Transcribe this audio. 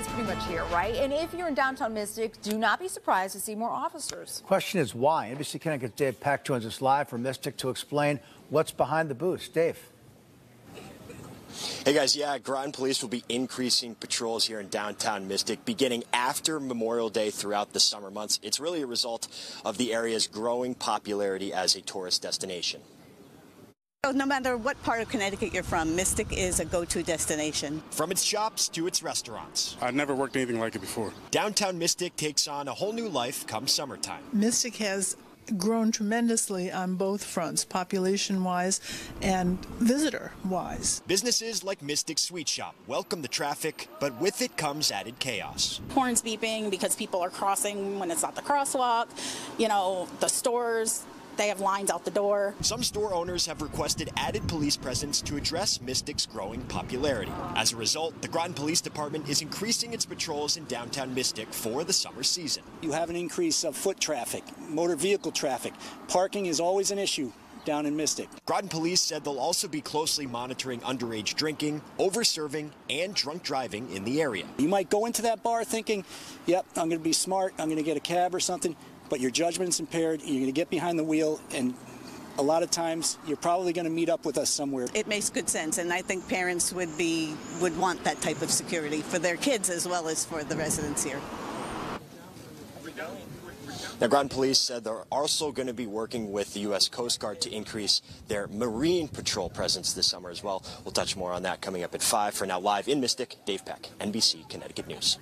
is pretty much here, right? And if you're in downtown Mystic, do not be surprised to see more officers. Question is why? NBC Connecticut's Dave Peck joins us live from Mystic to explain what's behind the boost. Dave. Hey guys, yeah, Groton Police will be increasing patrols here in downtown Mystic beginning after Memorial Day throughout the summer months. It's really a result of the area's growing popularity as a tourist destination. No matter what part of Connecticut you're from, Mystic is a go-to destination. From its shops to its restaurants. I've never worked anything like it before. Downtown Mystic takes on a whole new life come summertime. Mystic has grown tremendously on both fronts, population wise and visitor wise. Businesses like Mystic Sweet Shop welcome the traffic, but with it comes added chaos. Horns beeping because people are crossing when it's not the crosswalk, you know, the stores they have lines out the door. Some store owners have requested added police presence to address Mystic's growing popularity. As a result, the Groton Police Department is increasing its patrols in downtown Mystic for the summer season. You have an increase of foot traffic, motor vehicle traffic. Parking is always an issue down in Mystic. Groton police said they'll also be closely monitoring underage drinking, over-serving, and drunk driving in the area. You might go into that bar thinking, yep, I'm going to be smart, I'm going to get a cab or something but your judgment's impaired. You're going to get behind the wheel and a lot of times you're probably going to meet up with us somewhere. It makes good sense, and I think parents would be would want that type of security for their kids as well as for the residents here. Now, Groton Police said they're also going to be working with the U.S. Coast Guard to increase their marine patrol presence this summer as well. We'll touch more on that coming up at 5. For now, live in Mystic, Dave Peck, NBC Connecticut News.